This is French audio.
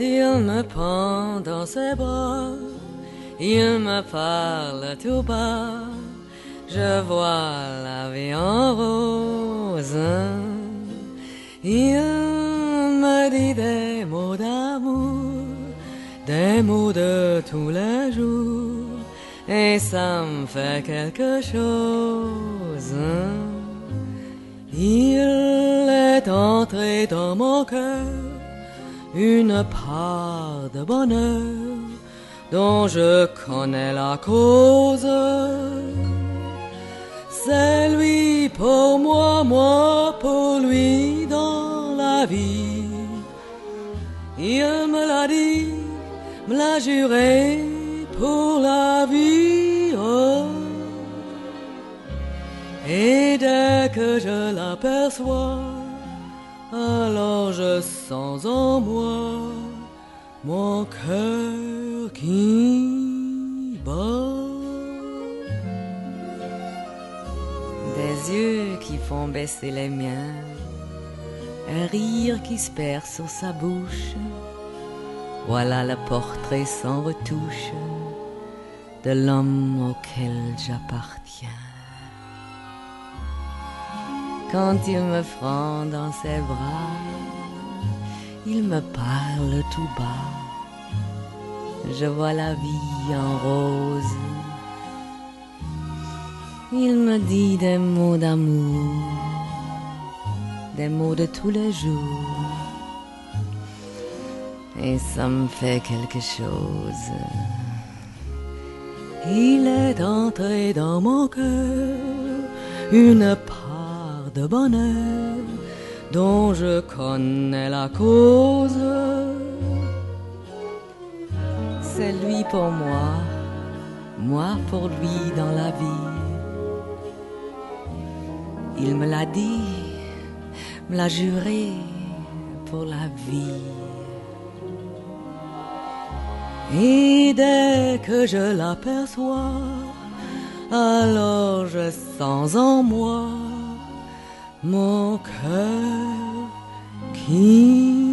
me prend dans ses bras, il me parle tout bas, je vois la vie en rose. Il me dit des mots d'amour, des mots de tous les jours, et ça me fait quelque chose. Il est entré dans mon cœur une part de bonheur dont je connais la cause. C'est lui pour moi, moi pour lui dans la vie. Il me l'a dit, me l'a juré pour la vie. Oh. Et dès que je l'aperçois, alors je sens en moi mon cœur qui bat. Des yeux qui font baisser les miens, un rire qui se perd sur sa bouche. Voilà le portrait sans retouche de l'homme auquel j'appartiens. Quand il me prend dans ses bras, il me parle tout bas. Je vois la vie en rose. Il me dit des mots d'amour, des mots de tous les jours. Et ça me fait quelque chose. Il est entré dans mon cœur une part de bonheur dont je connais la cause. C'est lui pour moi, moi pour lui dans la vie. Il me l'a dit, me l'a juré pour la vie. Et dès que je l'aperçois, alors je sens en moi mon cœur qui